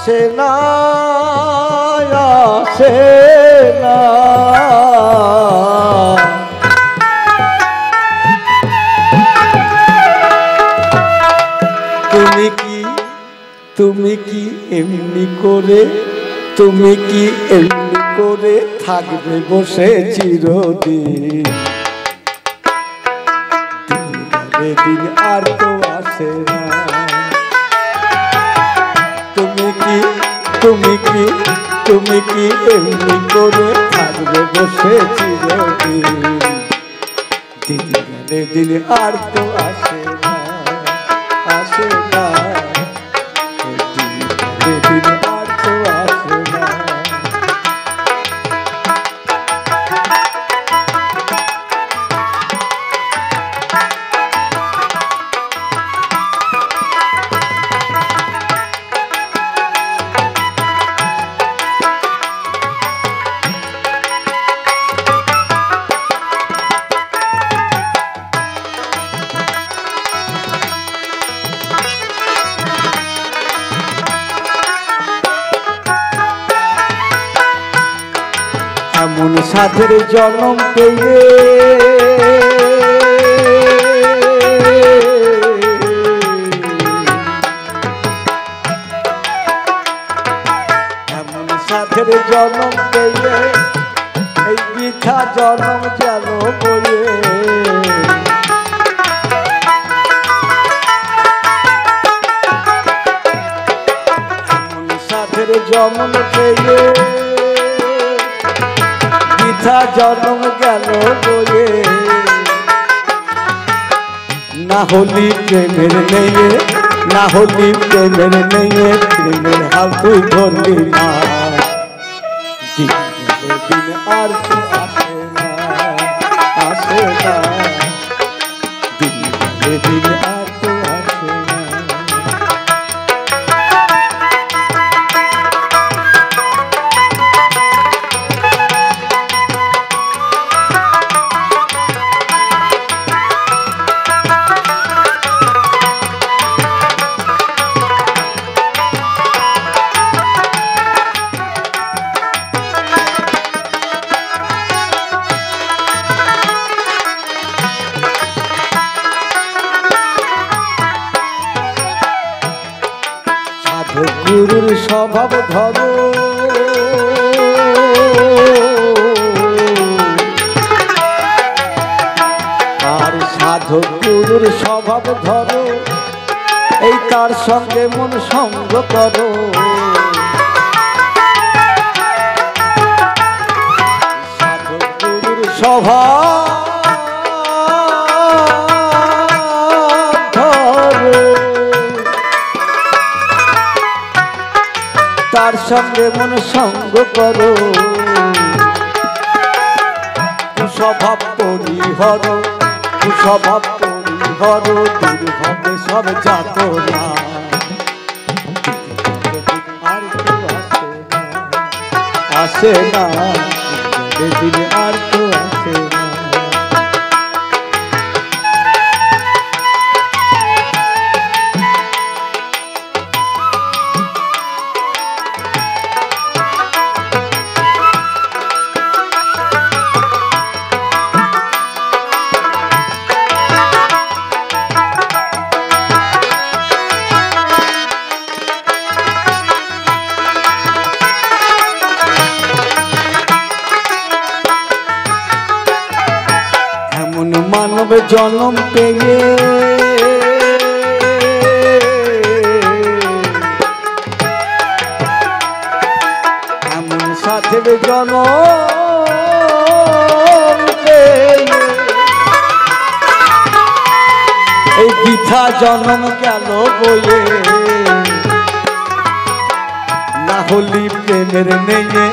আসে না তুমি কি তুমি কি এমনি করে, তুমি কি এমনি করে থাকবে বসে চিরদিন? দিন দিন আর তো আসে না। তুমি কি তুমি কি তুমি কি এমনি করে থাকবে বসে আর তো আসে সাধের জন্ম পেয়ে এমন সাধের জন্ম পেয়ে এই বৃথা জন্ম যেন বয়ে এমন পেয়ে বৃথা জন্ম গেল বলে। না হলি প্রেমের নেয়ে না হলি প্রেমের নেয়ে প্রেমের হাল তুই ধরলি না। আর আসে না আসে না। গুরুর স্বভাব ধরো। আর সাধক গুরুর স্বভাব ধরো। এই তার সঙ্গে মন সঙ্গ করো। স্বভাব সঙ্গে মন সঙ্গ করো। কুস্বভাব পরিহর কুস্বভাব পরিহর দূর হবে সব না, আসে না আর মানব জন্ম পেয়ে। এমন সাথের জন্ম এই বৃথা জন্ম গেল বয়ে না হলি প্রেমের নেয়ে,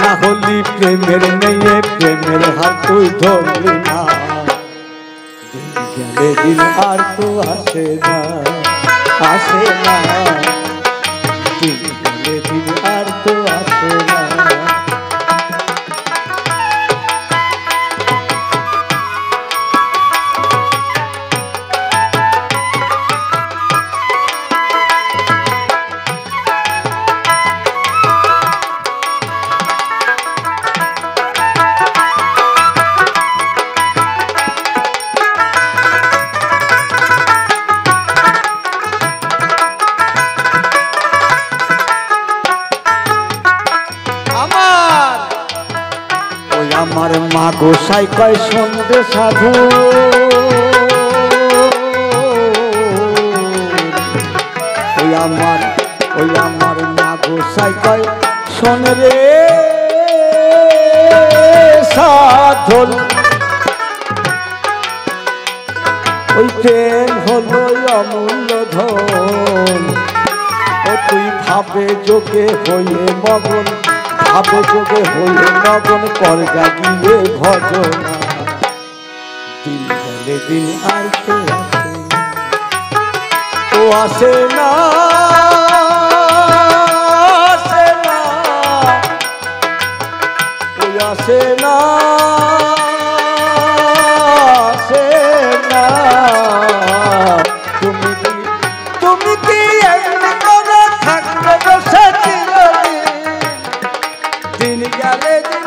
না হলি প্রেমের নেয়ে, প্রেমের হাত তুই ধরলি না। গেলে দিন আর তো আসে না। আসে না। গোসাই কয় সন্ধে সাধু। ওই আমার ওই আমার মা গোসাই কয় শোন রে সাধন ওই প্রেম হলো অমূল্য ধন। ও তুই ভাবে যোগে হয়ে মগন ভাবে যোগে নবন কর জাগিয়ে ভজনা। দিন গেলে দিন আর ও আসে না আসে না Dini galeti